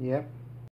Yep.